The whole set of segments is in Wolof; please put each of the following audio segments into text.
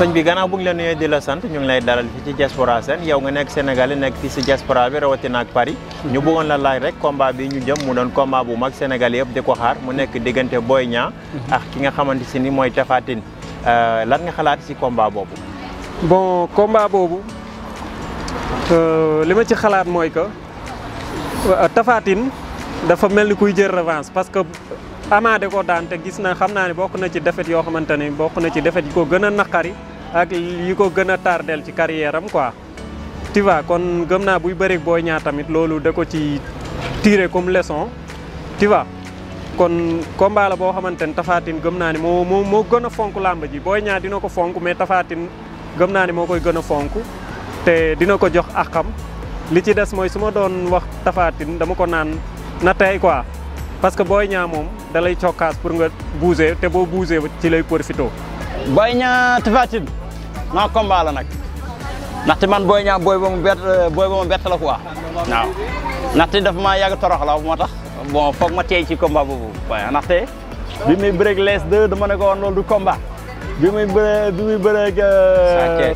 sëñ bi gannaaw bu ñu la nuyee di la sant ñu ngi lay dalal fii ci diaspora seen yow nga nekk sénégalais nekk fii si diaspora bi rawatina ak Paris ñu bëggoon la laaj rek combat bi ñu jëm mu doon combat bu mag sénégalais yëpp di ko xaar mu nekk diggante Boy Niang ak ki nga xamante si ni mooy Tapha Tine euh, lan nga xalaat si combat boobu bon combat boobu euh, li ma ci xalaat mooy que Euh, Tapha Tine dafa mel ni kuy jël revanche parce que Ama da ko daan te gis na xam naa ne bokk na ci défaite yoo xamante ne bokk na ci défaite yi ko gën a naqari ak yi ko gën a tardel ci carrière am quoi. tu vois kon gëm naa buy bëri booy ñaar tamit loolu da ko ci tirer comme leçon tu vois kon combat la boo xamante ne Tapha Tine gëm naa ne moo moo moo gën a fonk làmb ji booy ñaar dina ko fonk mais Tapha Tine gëm naa ni moo koy gën a fonk te dina ko jox àqam li ci des mooy su ma doon wax Tapha Tine dama ko naan na tey quoi parce que Boy Niang moom da lay cokkaas pour nga bouger te boo bouger ci lay profito. Boy Niang Tapha Tine non combat la nag ndaxte man Boy Niang booy ba mu bett booy ba mu bett la quoi waaw ndaxte dafa maa yàgg torox la moo tax bon foog ma teey ci combat boobu waaye ndaxte. bi muy bëreeg les deux dama ne ko woon loolu du combat bi muy bëree bi muy bëreeg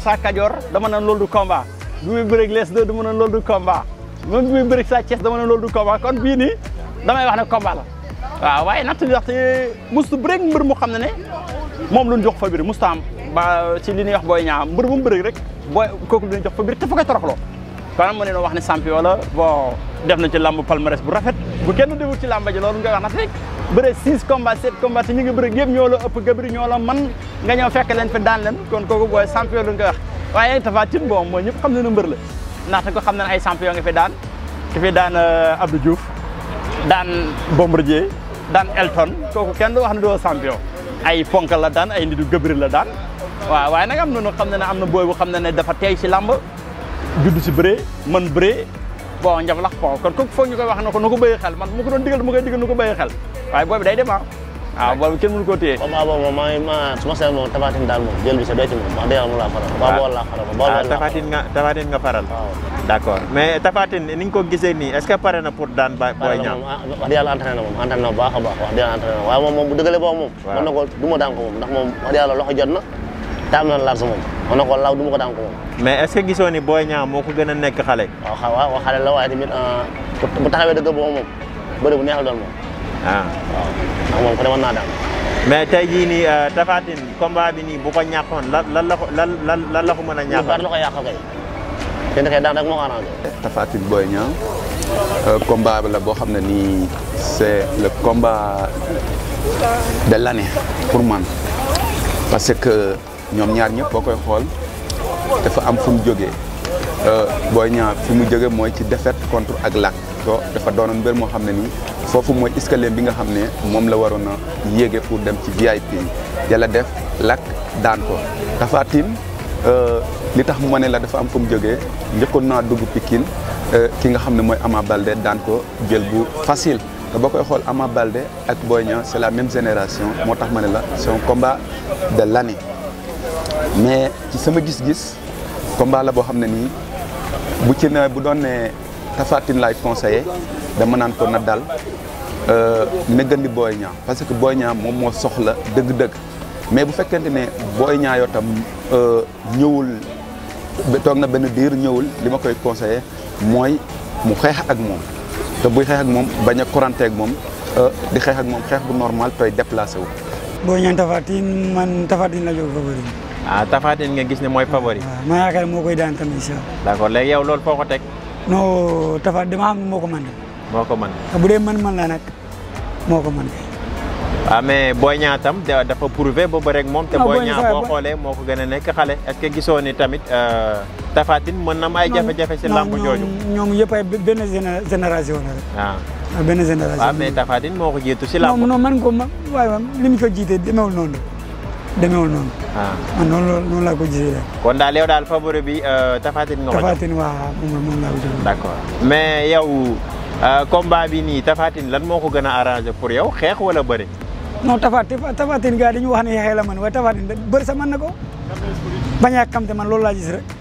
Sa Kajoor dama ne loolu du combat bi muy bëreeg les deux dama ne loolu du combat même bi muy bëreeg Sa Thiès dama ne loolu du combat kon bii nii damay wax ne combat la waaw waaye natt ndax te mustu bëreeg mbër mu xam ne ne moom lu ñu jox fa biir mustaam ba ci li ñuy wax booy ñaa mbër bu mu bëreeg rek booy kooku lu ñu jox fa biir te fa koy toroxloo kon mën nañoo wax ne champion la bon def na ci lamb palmarès bu rafet bu kenn deful ci lamba ji loolu nga wax na rek bëre 6 combats 7 combats ñi nga bëre yëpp ñoo la ëpp gabri ñoo la man nga ñëw fekk leen fi daan leen kon kooku booy champion lu nga wax waaye Tapha Tine bon mooy ñëpp xam na ne mbër la ndaxte ko xam na ay champion nga fi daan ki fi daan euh, Abdou Diouf daan Bombardier daan Elton kooku kenn du wax ne doo champion ay ponk la daan ay nit yu gabri la daan waaw waaye nag am na ñu xam ne ne am na booy bu xam ne ne dafa teey si làmb judd si bëree man bëree bon njab lax bon kon kooku foog ñu koy wax na ko na ko bàyyi xel man mu ko doon digal mu koy digal na ko bàyyi xel waaye boobu day dem ah waaw boobu kenn mënu koo téye combat boobu moom maa ngi ma su ma seet moom tafatin daal moom jël bi sa doy ci moom wax dëgg yàlla moom laa faral waaw bool laa faral bool ah laa tafatin nga tafatin nga faral waaw d'accord mais tafatin ni nga ko gisee nii est-ce que pare na pour daan ba booy faral ñaam moom ah wax dëgg yàlla entraîné na moom entraîné na bu baax a baax wax dëgg yàlla entraîné na waaye moom moom bu dëgalee boobu moom mën na ko du ma daan ko moom ndax moom wax yàlla loxo jot na taam na large moom mën na ko law du ma ko daan ko moom mais est-ce que gisoo ni Boy Niang moo ko gën a nekk xale waaw xa- waaw waaw xale la waaye tamit ah, bu- bu taxawee dëgg boobu moom bëri bu neex la doon moom ah waaw ndax moom ko demoon naa daan mais tey jii nii euh, Tapha Tine combat bi nii bu ko ñàkkoon lan lan la ko lan lan lan la ko mën a lu bari ñàkkoon la ko yàqal kay yéen kay daan rek moo arrangé. Tapha Tine Boy Niang euh, combat la boo xam ne nii c'est le combat de l'année pour man parce que ñoom ñaar ñëpp boo koy xool dafa am fu mu jógee euh, Boy Niang fi mu jógee mooy ci défaite contre ak Lac to dafa doonoon mbir moo xam ne nii foofu mooy escalier bi nga xam ne moom la waroon a yéege pour dem ci VIP yàlla def Lac daan ko Tapha euh, li tax ma ne la dafa am fu mu jógee njëkkoon naa dugg Pikine euh, ki nga xam ne mooy Ama Baldé daan ko jël bu facile te boo koy xool Ama Baldé ak Boy Niang c'est la même génération moo tax ma ne la c'est un combat de l'année mais ci sama gis-gis combat la boo xam ne nii bu ci ne bu doon ne Tapha Tine laay conseillé dama naan ko na dal euh, nëggandi Boy Niang parce que Boy Niang moom moo soxla dëgg-dëgg mais bu fekkente ne booy ñaayoo tam euh, ñëwul toog na benn diir ñëwul li ma koy conseillé mooy mu xeex ak moom te buy xeex ak moom bañ a korante ak moom euh, di xeex ak moom xeex bu normal tooy déplacé wu. boo ñëwee Tapha Tine man Tapha Tine la jóg favori. ah Tapha Tine nga gis ne mooy favori. waaw ma yaakaar moo koy daan tamit incha allah. d' accord léegi yow loolu foo ko teg. non Tapha dama am moo ko mën. moo ko mën. bu dee man man la nag. moo ko mën kay. waaw ah, mais Boy Niang tam dafa prouvé ba bëreeg moom. te Boy Niang boo xoolee moo ko gën a nekk xale. est-ce que gisoo ni tamit euh, Tapha Tine mën na am ay jafe-jafe si làmb jooju. ñoom yëpp ay benn génération la rek. waaw ah. ah, benn génération. waaw mais Tapha Tine moo ko jiitu si làmb. non non man ko ma waaye li mu ko jiitee demeewul noonu. demeewul noonu. Ah. man noonu la noonu laa ko gisee rek. kon daal yow daal favori bi euh, Tapha Tine nga ko jox Tapha Tine waaw moom moom laa ko jox. d'accord mais yow euh, combat bi nii Tapha Tine lan moo ko gën a arrangé pour yow xeex wala bëri. non Tapha Tapha Tine gars dañu wax ne xeex la man waaye Tapha Tine bëri sa mën na ko bañ a xam te man loolu laa gis rek.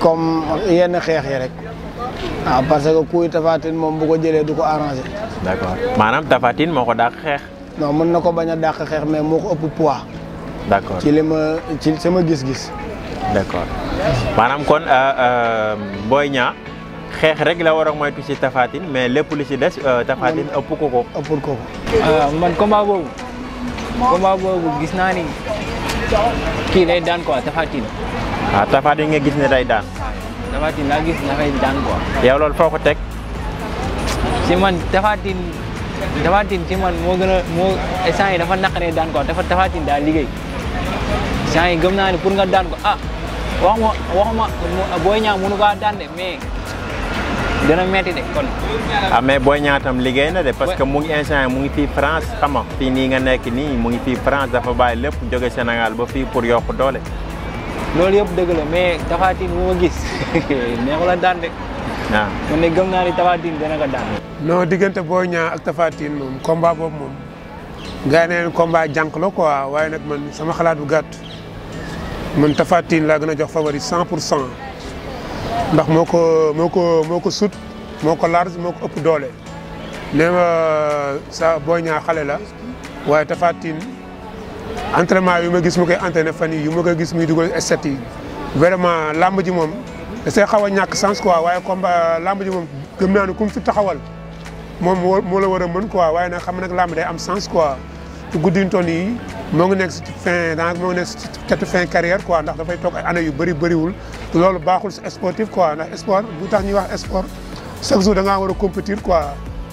comme yenn xeex yi rek. waaw ah, parce que kuy Tapha Tine moom bu ko jëlee du ko arrangé. d'accord maanaam Tapha Tine moo ko dàq xeex. non mën na ko bañ a dàq xeex mais moo ko ëpp poids. d'accord ci li ma ci sama gis-gis. d'accord maanaam kon euh, euh, Boy Niang xeex rek la war a moytu ci Tapha Tine mais lépp lu ci des euh, Tapha Tine ëpp ko ko. ëppul ko ko. ah man combat boobu. combat boobu gis naa ni kii day daan quoi Tapha Tine. ah Tapha Tine nga gis ne day daan. Tapha Tine laa gis dafay daan quoi. yow loolu foo ko teg. ci man Tapha Tine Tapha Tine ci man moo gën a moo instant yi dafa naqaree daan quoi dafa Tapha Tine daal liggéey. saa yi gëm naa ne pour nga daan ko ah waxuma waxuma booy ñaa mënu kaa daan de mais dana metti de kon. ah mais booy ñaa tam liggéey na de. parce que mu ngi instant yi mu ngi fii France xam nga fii nii nga nekk nii mu ngi fii France dafa bàyyi lépp jóge Sénégal ba fii pour yokk doole. loolu yëpp dëgg la mais Tapha Tine bu ma gis neexul a daan de. waaw man de gëm naa ne Tapha Tine dana ko daan. non diggante Boy Niang ak Tapha Tine moom combat boobu moom gaa yi neen combat jànq la quoi waaye nag man sama xalaat bu gàtt man Tapha Tine laa gën a jox favori 100 pour cent ndax moo ko moo ko moo ko sut moo ko large moo ko ëpp doole. nee ma sa Boy Niang xale la waaye Tapha Tine entraînement yu ma gis mu koy entraîné fan yii yu ma koy gis muy dugal estet yi vraiment làmb ji moom da see xaw a ñàkk sens quoi waaye combat làmb ji moom gëm naa ne ku mu fi taxawal. moom moo moo la war a mën quoi waaye nag xam nag làmb day am sens quoi te guddi ñu toll yi moo ngi nekk si fin daanaka moo ngi nekk si catu fin carrière quoi ndax dafay toog ay année yu bëri bëriwul te loolu baaxul si sportif quoi ndax sport bu tax ñuy wax sport chaque jour da ngaa war a compétir quoi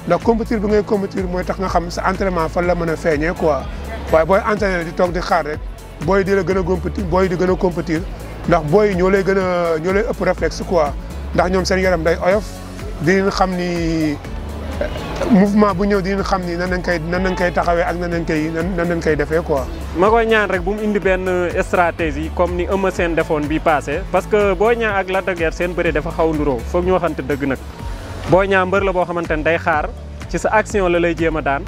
ndax compétir bi ngay compétir mooy tax nga xam sa entraînement fan la mën a feeñee quoi waaye booy entraîné di toog di xaar rek. booy di la gën a compétir booy di gën a compétir ndax booy ñoo lay gën a ñoo lay ëpp réflexe quoi ndax ñoom seen yaram day oyof dinañ xam ni mouvement bu ñëw dinañ xam ni nan lañ koy nan lañ koy taxawee ak nan lañ koy nan lañ koy defee quoi. ma koy ñaan rek bu mu indi benn stratégie comme ni Eumeu Sène defoon bi passé parce que Boy Niang ak Lac de Guiers seen bëre dafa xaw a nduróo foog ñu waxante dëgg nag Boy Niang mbër la boo xamante ne day xaar ci sa action la lay jéem a daan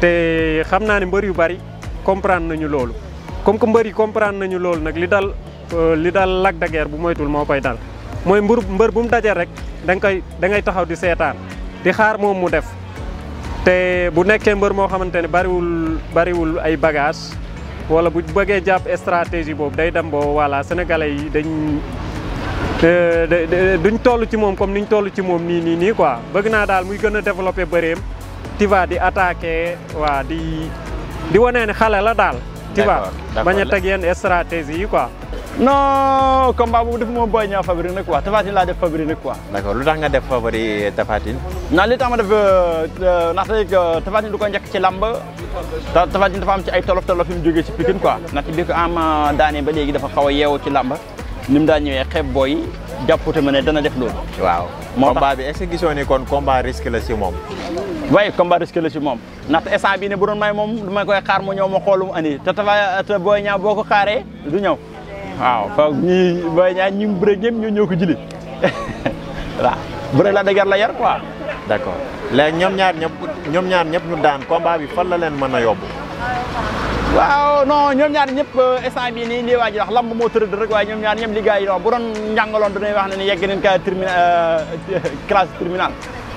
te xam naa ne mbër yu bari. comprendre nañu loolu comme que mbër yi comprendre nañu loolu nag li dal euh, li dal Lac de Guiers bu moytul moo koy dal mooy mbër mbër bu mu dajee rek da nga koy da ngay taxaw di seetaan di xaar moom mu def te bu nekkee mbër moo xamante ne bariwul bariwul ay bagage wala bu bëggee jàpp stratégie boobu day dem boo voilà sénégalais yi dañ euh, da- da- duñ toll ci moom comme niñ toll ci moom nii nii nii quoi bëgg naa daal muy gën a développé bëreem tu vois di attaquer waa di di wane ne xale la daal. tu vois D'accord, d'accord. bañ a teg yenn stratégie yi quoi. non combat boobu def moom Boy Niang favori nag quoi Tapha Tine laa def favori nag quoi. d'accord lu tax nga def favori Tapha Tine naa li tax ma def ndax tey Tapha Tine du ko njëkk ci làmb ta Tapha Tine dafa am ci ay tolof tolof yu mu jógee ci Pikine quoi ndax ci bi ko am daanee ba léegi dafa xaw a yeewu ci làmb ni mu daan ñëwee xeeb booy jàppute ma ne dana def loolu. waaw moo tax combat bi est-ce que gisoo ni kon combat risque la si moom. waaye combat risque la si moom ndax instant bii ne bu doon may moom du ma koy xaar mu ñëw ma xoolu mu andi te tafa te booy ñaa boo ko xaaree du ñëw. waaw fa ñi booy ñaa ñi mu bëre ñëpp ñoo ñoo ko jëli. voilà bëre la dëgër la yar quoi. d' accord léegi ñoom ñaar ñëpp ñoom ñaar ñëpp ñu daan combat bi fan la leen mën a yóbbu. waaw non ñoom ñaar ñëpp euh, instant bii nii lii waa ji wax lamb moo tërëdd rek waaye ñoom ñaar ñëpp liggéey yi bu doon njàngaloon dañuy wax ne ni yegg nañ ka termina euh, classe terminale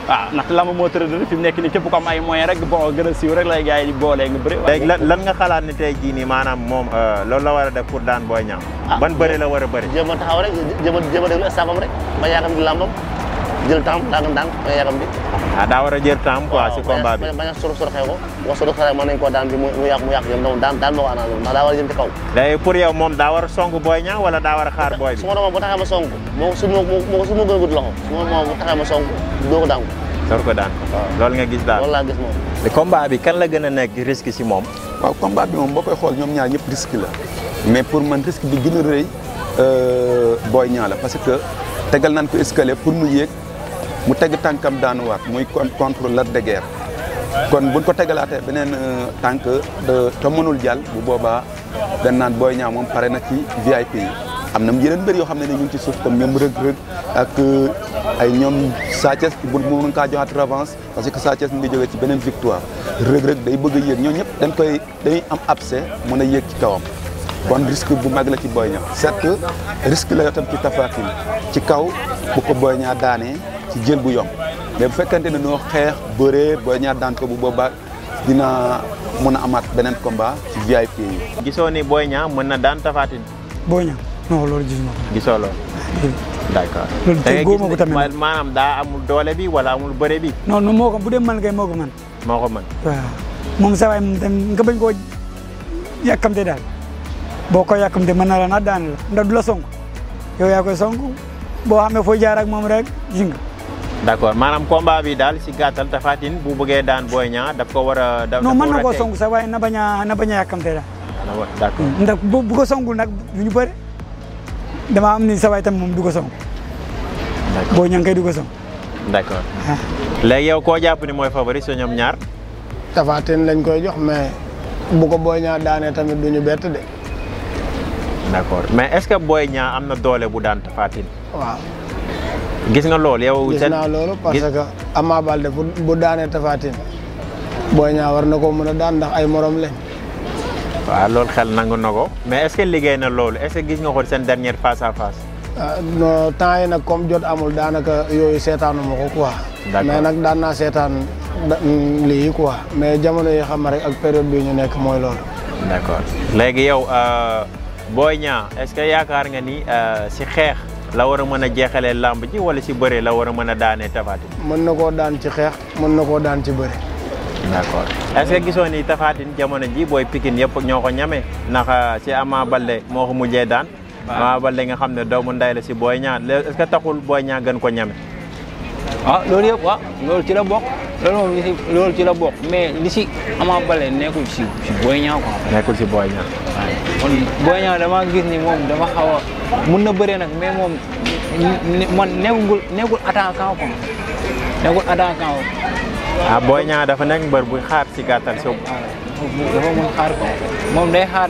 waaw ah, ndaxte lamb moo tërëdër fi mu nekk nii képp ko am ay moyen rek bon gën a siiw rek lay gars yi boolee nga bëri léegi lan nga xalaat ni tey jii nii maanaam moom euh, loolu la war a def pour daan booy ñaam ah. ban bëri la war a bëri jéem a taxaw rek jéem a jéem a déglu estafam rek ba yaakam di lambam jël temps ndànk ndànk ba yaakam di ah daa war a jël temps quoi si combat bi bañ a sur sur xew ko wax sur xew mën nañ koo daan bi mu yàq mu yàq yëm donc daan daan moo ko anaa ndax daa war a jëm ci kaw léegi pour yow moom daa war a song booy ñaam wala daa war a xaar booy bi su ma doon bu taxee ma song moo ko su ma moo ko su ma gën a gudd loxo su ma moom taxee ma song doo ko daan ko. door ko daan loolu nga gis daal loolu laa gis moom. le combat bi kan la gën a nekk risque si moom. waaw combat bi moom boo koy xool ñoom ñaar ñëpp risque la mais pour man risque bi gën a rëy Boy Niang la parce que tegal nañ ko escalier pour mu yéeg mu teg tànkam daanuwaat muy con- contre Lac de Guiers kon buñ ko tegalaatee beneen tànk te mënul jàll bu boobaa dañ naan Boy Niang moom pare na ci VIP yi am na yeneen mbër yoo xam ne ni ñu ngi ci suuf comme ñoom Reug Reug ak euh, ay ñoom Sa Thiès bu mënoon kaa joxaat revanche parce que Sa Thiès mu ngi jógee ci beneen victoire Reug Reug day bëgg a yéeg ñoo ñëpp dañ koy dañuy am abcès mën a yéeg ci kawam kon risque bu mag la ci Boy Niang certes risque la tam ci Tapha Tine ci kaw bu ko Boy Niang daanee ci jël bu yomb mais bu fekkante ne noo xeex bëree Boy Niang daan ko bu boobaa dina mën a amaat beneen combat ci VIP yi. gisoo ni Boy Niang mën na daan Tapha Tine. Boy Niang non loolu gis ma ko. gisoo loolu. d'accord loolu da tey ngay góob ma ko gis tamit. ne maanaam daa amul doole bi wala amul bëre bi non non moo ko bu dee man kay moo ko man moo ko mën. waaw moom sa waay moom tamit nga bañ koo yàkkamte daal boo ko yàkkamte mën na la nax daan la ndax du la song yow yaa koy song boo xamee foo jaar ak moom rek gis nga. d' accord maanaam combat bi daal si gàttal Tapha Tine bu bëggee daan Boy Niang daf ko war a. daf non mën na koo song sax waaye na bañ a na bañ a yàkkamte daal. d' accord ndax bu bu ko songul nag du ñu bëri damaa am ni sa waay tam moom du ko song. d' accord Boy Niang kay du ko song. d' accord léegi yow koo jàpp ni mooy favori sa ñoom ñaar. Tapha Tine lañ koy jox mais bu ko Boy Niang daanee tamit du ñu bett de. d'accord mais est-ce que Boy Niang am na doole bu daan Tapha Tine. waaw. gis nga loolu yow. gis naa loolu parce que Ama Baldé bu bu daanee Tapha Tine Boy Niang war na ko mën a daan ndax ay morom lañ. waaw loolu xel nangu na ko mais est-ce que liggéey na loolu est-ce que gis nga ko seen dernière face à face. Ah, no temps yi nag comme jot amul daanaka yooyu seetaanu ma ko quoi. mais nag daan naa seetaan mm, lii quoi mais jamono yi xam rek ak période bi ñu nekk mooy loolu. d'accord léegi yow euh, Boy Niang est-ce que yaakaar nga ni euh, si xeex la war a mën a jeexalee làmb ji wala si bëre la war a mën a daanee Tapha mën na koo daan ci xeex mën na koo daan ci bëre. d' accord est ce que gisoo ni Tapha Tine jamono ji booy Pikine yëpp ñoo ko ñame ndax euh, ci Ama Baldé moo ko mujjee daan Ama Baldé nga xam ne doomu nday la si Boy Niang est-ce que taxul Boy Niang gën ko ñeme. ah loolu yëpp waaw loolu ci la bokk loolu moom li si loolu ci la bokk mais li si Ama Baldé nekkul si si Boy Niang quoi. nekkul si Boy Niang. kon Boy Niang dama gis ni moom dama xaw a mun na bëree nag mais moom ne- man nekkul nekkul attaquant quoi nekkul attaquant quoi. ah Boy Niang dafa nekk mbër buy xaar si gàttal si waaw dafa mun xaar quoi moom day xaar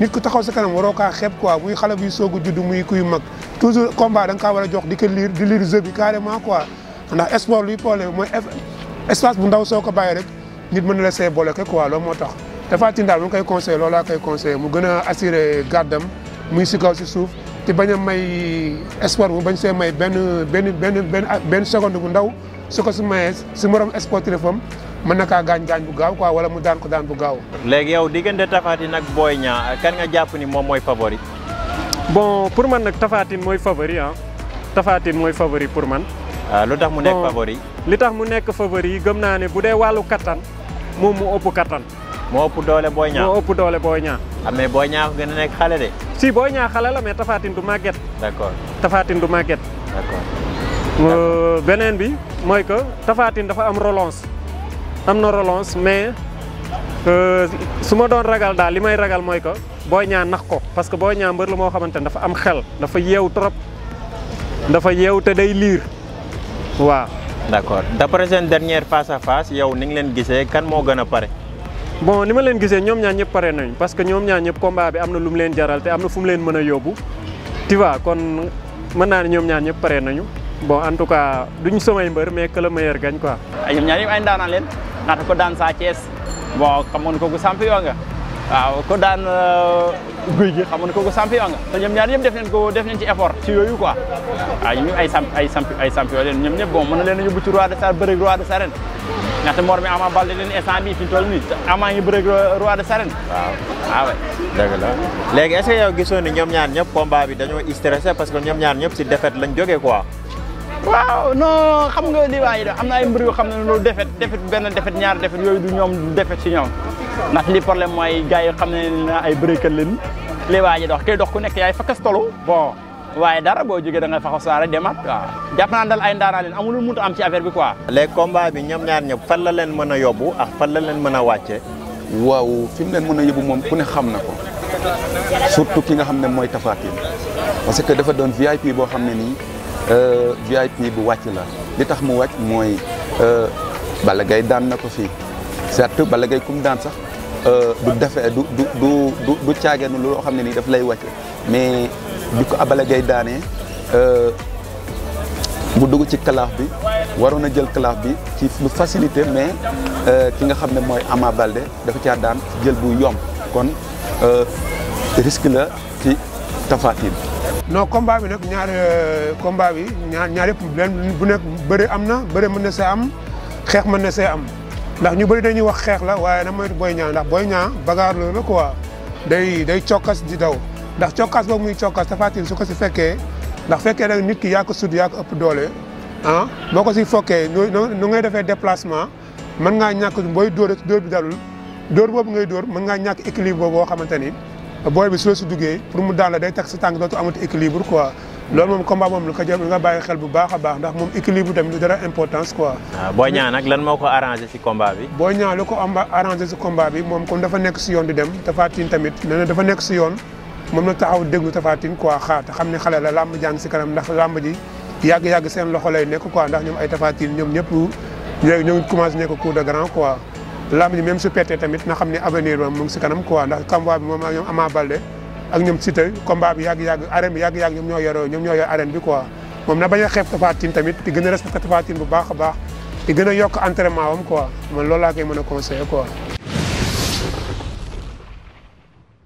nit ku taxaw sa kanam waroo kaa xeeb quoi muy xale buy soog a judd muy kuy mag toujours combat da nga kaa war a jox di ko liir di liir jeu bi carrément quoi ndax sport luy problème mooy espace bu ndaw soo ko bàyyi rek nit mën na la see bloqué quoi loolu moo tax Tapha Tine daal mu koy conseillé loolu laa koy conseillé mu gën a assuré gàddam muy si kaw si suuf te bañ a may sport bu bañ see may benn benn benn benn benn seconde bu ndaw su ko su mayee su morom sport téléphone mën na kaa gaañ gaañ bu gaaw quoi wala mu daan ko daan bu gaaw. léegi yow diggante Tapha Tine ak Boy Niang kan nga jàpp ni moom mooy favori. bon pour man nag Tapha Tine mooy favori ah Tapha Tine mooy favori pour man. Ah, lu tax mu nekk favori. li tax mu nekk favori gëm naa ne bu dee wàllu kattan moom mu ëpp kattan. moo ëpp doole Boy Niang moo ëpp doole Boy Niang. ah mais Boy Niang ko gën a nekk xale de. si Boy Niang xale la mais Tapha Tine du màgget. d' accord Tapha Tine du màgget. d' accord. Euh, beneen bi mooy que Tapha Tine dafa am relance am na relance mais euh, su ma doon ragal daal li may ragal mooy que Boy Niang nax ko parce que Boy Niang mbër la moo xamante ne dafa am xel dafa yeew trop dafa yeew te day liir. waaw. d' accord d' après seen dernière face à face yow ni nga leen gisee kan moo gën a pare. bon ni ma leen gisee ñoom ñaar ñëpp pare nañ parce que ñoom ñaar ñëpp combat bi am na lu mu leen jaral te am na fu mu leen mën a yóbbu. tu vois kon mën naa ne ñoom ñaar ñëpp pare nañu bon en tout cas duñ samay mbër mais que le meilleur gagne quoi. ay ñoom ñaar ñëpp ay ndaanaan leen naata ko daan Sa Thiès bon xamoon ko gu champion nga waaw ko daan. guy gi xam nga kooku champion nga te ñoom ñaar ñëpp def nañ ko def nañ ci effort ci yooyu quoi waaw ñu ay samp ay samp ay champion leen ñoom ñëpp bon mën na leen a yóbbu ci roi de sar bëreeg roi de sarène ñaata mor mi Ama Baldé leen instant bi fi ñu toll nii Ama ngi bëreeg roi de sarène waaw waaw ah dëgg la léegi est-ce que yow gisoon ni ñoom ñaar ñëpp combat bi dañoo stressé parce que ñoom ñaar ñëpp si défaite lañ jógee quoi waaw non xam nga li waaye am na ay mbir yoo xam ne loolu defet defet benn defet ñaar defet yooyu du ñoom du defet si ñoom ndax li problème mooy gars yi xam ne na ay bërëkal leen li waaye dox kay dox ku nekk yaay fakkas tolu bon waaye dara boo jógee da ngay faxaw saare demaat waaw jàpp naa daal ay ndaanaa leen amul lu mënut am ci affaire bi quoi. les combats bi ñoom ñaar ñëpp fan la leen mën a yóbbu ak fan la leen mën a wàcce waaw fi mu leen mën a yóbbu moom ku ne xam na ko surtout ki nga xam ne mooy Tapha Tine parce que dafa doon VIP boo xam ne nii euh, VIP bu wàcc la li tax mu wàcc mooy euh, Balla Gaye daan na ko fii certes Balla Gaye kum daan sax euh, du defe du du du du du caageenu loo xam ne nii daf lay wàcc mais bi ko Abala Gaye daanee euh, mu dugg ci kalaaf bi waroon a jël kalaaf bi ci lu facilité mais euh, ki nga xam ne mooy Ama Baldé dafa caa daan jël bu yomb kon euh, risque la ci Tapha Tine. non combat bi nag ñaar euh, combat bi ñaar ñaar yëpp benn bu nekk bëre am na bëre mën na see am xeex mën na see am ndax ñu bëri dañuy wax xeex la waaye na moytu Boy Niang ndax Boy Niang bagaar la quoi. day day cokkas di daw ndax cokkas boobu muy cokkas Tapha Tine su ko si fekkee ndax fekkee nag nit ki yaa ko sut yaa ko ëpp doole ah boo ko si fokkee nu ngay defee déplacement mën ngaa ñàkk booy dóor dóor bi dalul dóor boobu ngay dóor mën ngaa ñàkk équilibre boobu boo xamante ni booy bi su la si duggee pour mu daal la day teg sa tànk dootu amati équilibre quoi loolu moom combat moom lu ko jëm nga bàyyi xel bu baax a baax ndax moom équilibre tamit lu dara importance quoi. waaw ah, Boy Niang nag lan moo ko arrangé si combat bi. Boy Niang lu ko am arrangé si combat bi moom comme dafa nekk si yoon di dem Tapha Tine tamit nee na dafa nekk si yoon moom na taxaw déglu Tapha Tine quoi xaar te xam ne xale la làmb jàng si kanam ndax làmb ji yàgg-yàgg seen loxo lay nekk quoi ndax ñoom ay Tapha Tine ñoom ñëpp léegi ñoo ngi commencé nekk cours de grand quoi. làmb ji même su pettee tamit na xam ne avenir moom mu ngi si kanam quoi ndax combat bi moom ak ñoom Ama Baldé ak ñoom Siteu combat bi yàgg-yàgg arène bi yàgg-yàgg ñoom ñoo yoroo ñoom ñoo yor arène bi quoi moom na bañ a xeeb Tapha Tine tamit di gën a respecté Tapha Tine bu baax a baax di gën a yokk entraînement am quoi man loolu laa koy mën a conseillé quoi